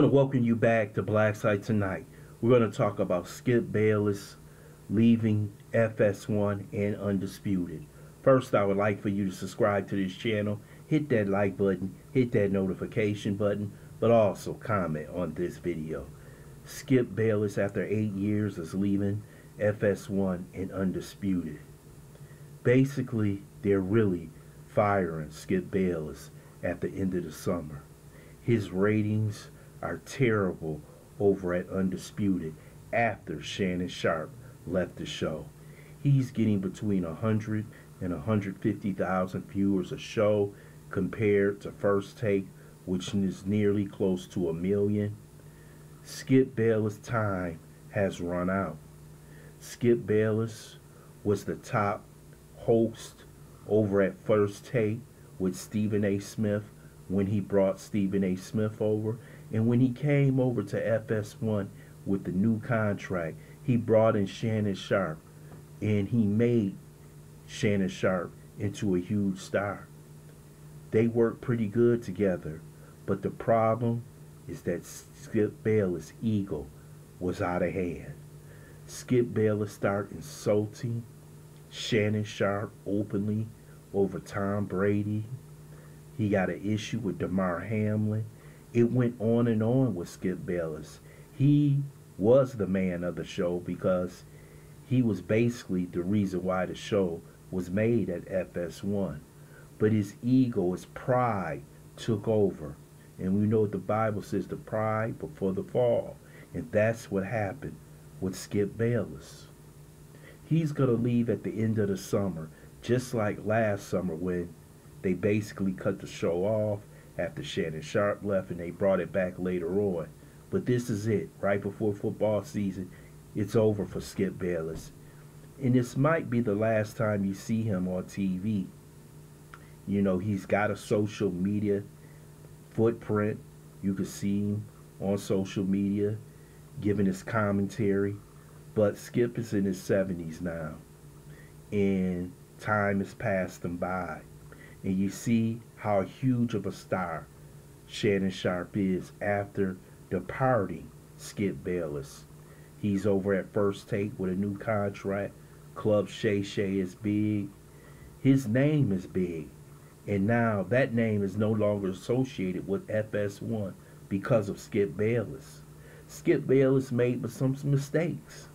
want to welcome you back to Black Site tonight. We're going to talk about Skip Bayless leaving FS1 and Undisputed. First, I would like for you to subscribe to this channel, hit that like button, hit that notification button, but also comment on this video. Skip Bayless, after eight years, is leaving FS1 and Undisputed. Basically, they're really firing Skip Bayless at the end of the summer. His ratings are terrible over at Undisputed after Shannon Sharpe left the show. He's getting between 100 and 150,000 viewers a show compared to First Take, which is nearly close to a million. Skip Bayless' time has run out. Skip Bayless was the top host over at First Take with Stephen A. Smith when he brought Stephen A. Smith over. And when he came over to FS1 with the new contract, he brought in Shannon Sharpe and he made Shannon Sharpe into a huge star. They worked pretty good together, but the problem is that Skip Bayless' ego was out of hand. Skip Bayless started insulting Shannon Sharpe openly over Tom Brady. He got an issue with Damar Hamlin. It went on and on with Skip Bayless. He was the man of the show because he was basically the reason why the show was made at FS1. But his ego, his pride took over. And we know what the Bible says the pride before the fall. And that's what happened with Skip Bayless. He's going to leave at the end of the summer, just like last summer when they basically cut the show off after Shannon Sharpe left and they brought it back later on. But this is it, right before football season. It's over for Skip Bayless. And this might be the last time you see him on TV. You know, he's got a social media footprint. You can see him on social media giving his commentary. But Skip is in his 70s now. And time has passed him by. And you see how huge of a star Shannon Sharpe is after departing Skip Bayless. He's over at First Take with a new contract. Club Shay Shay is big. His name is big. And now that name is no longer associated with FS1 because of Skip Bayless. Skip Bayless made some mistakes.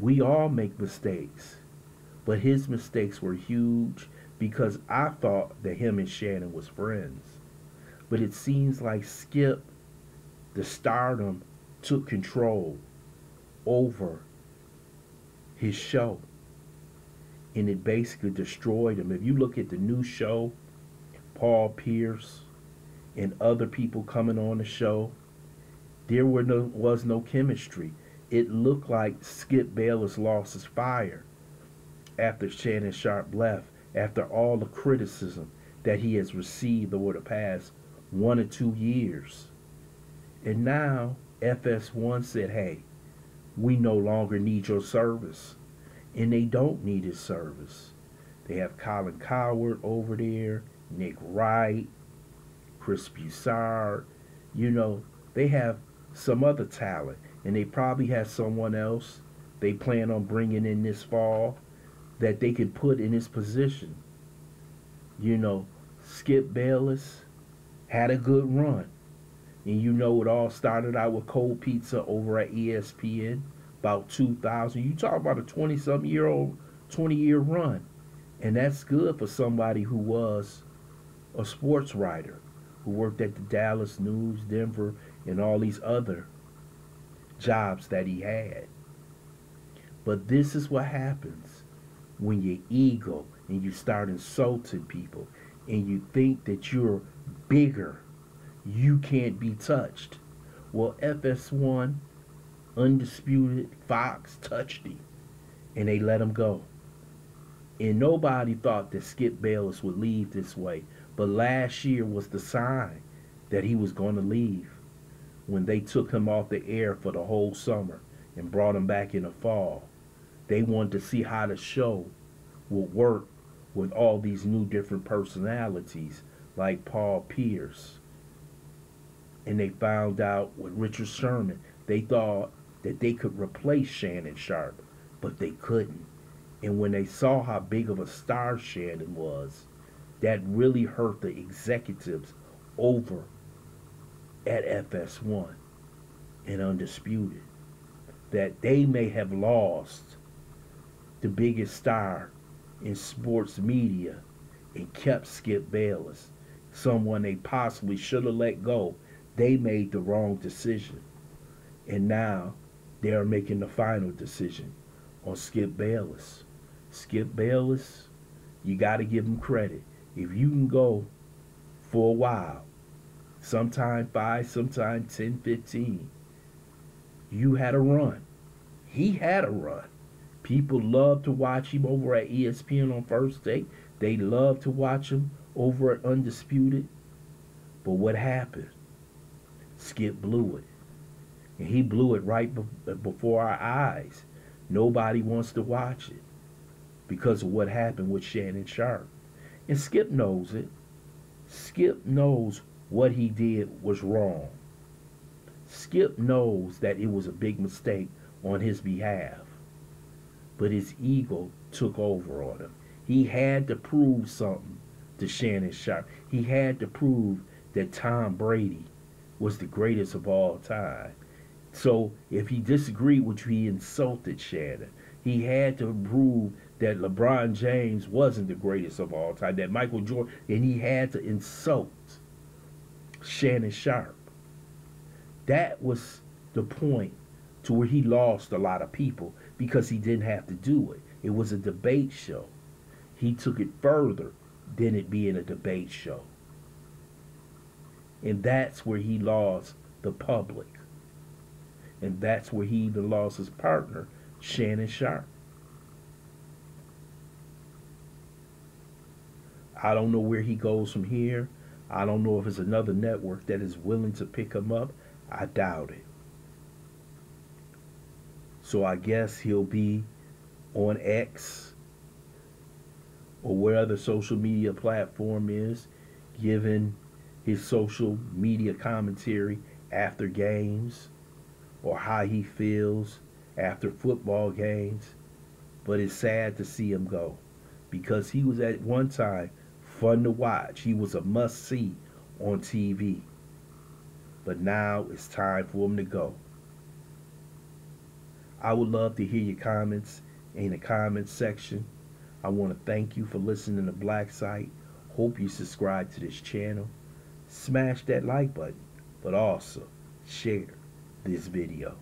We all make mistakes. But his mistakes were huge because I thought that him and Shannon was friends. But it seems like Skip, the stardom, took control over his show. And it basically destroyed him. If you look at the new show, Paul Pierce and other people coming on the show, there were no, was no chemistry. It looked like Skip Bayless lost his fire after Shannon Sharpe left after all the criticism that he has received over the past one or two years. And now FS1 said, hey, we no longer need your service. And they don't need his service. They have Colin Cowherd over there, Nick Wright, Chris Broussard. You know, they have some other talent. And they probably have someone else they plan on bringing in this fall that they could put in his position. You know, Skip Bayless had a good run. And you know it all started out with cold pizza over at ESPN about 2000. You talk about a 20 something year old, 20 year run. And that's good for somebody who was a sports writer, who worked at the Dallas News, Denver, and all these other jobs that he had. But this is what happens when your ego and you start insulting people and you think that you're bigger, you can't be touched. Well, FS1, Undisputed, Fox touched him and they let him go. And nobody thought that Skip Bayless would leave this way. But last year was the sign that he was going to leave when they took him off the air for the whole summer and brought him back in the fall. They wanted to see how the show would work with all these new different personalities like Paul Pierce and they found out with Richard Sherman, they thought that they could replace Shannon Sharpe, but they couldn't. And when they saw how big of a star Shannon was, that really hurt the executives over at FS1 and Undisputed. That they may have lost the biggest star in sports media and kept Skip Bayless, someone they possibly should have let go. They made the wrong decision. And now they are making the final decision on Skip Bayless. Skip Bayless, you got to give him credit. If you can go for a while, sometime five, sometime 10, 15, you had a run. He had a run. People love to watch him over at ESPN on First Take. They love to watch him over at Undisputed. But what happened? Skip blew it. And he blew it right before our eyes. Nobody wants to watch it because of what happened with Shannon Sharpe. And Skip knows it. Skip knows what he did was wrong. Skip knows that it was a big mistake on his behalf. But his ego took over on him. He had to prove something to Shannon Sharpe. He had to prove that Tom Brady was the greatest of all time. So if he disagreed with you, he insulted Shannon. He had to prove that LeBron James wasn't the greatest of all time, that Michael Jordan, and he had to insult Shannon Sharpe. That was the point to where he lost a lot of people because he didn't have to do it. It was a debate show. He took it further than it being a debate show. And that's where he lost the public. And that's where he even lost his partner, Shannon Sharpe. I don't know where he goes from here. I don't know if it's another network that is willing to pick him up. I doubt it. So I guess he'll be on X or where other social media platform is, giving his social media commentary after games or how he feels after football games. But it's sad to see him go because he was at one time fun to watch. He was a must see on TV. But now it's time for him to go. I would love to hear your comments in the comments section. I want to thank you for listening to Black Site. Hope you subscribe to this channel. Smash that like button, but also share this video.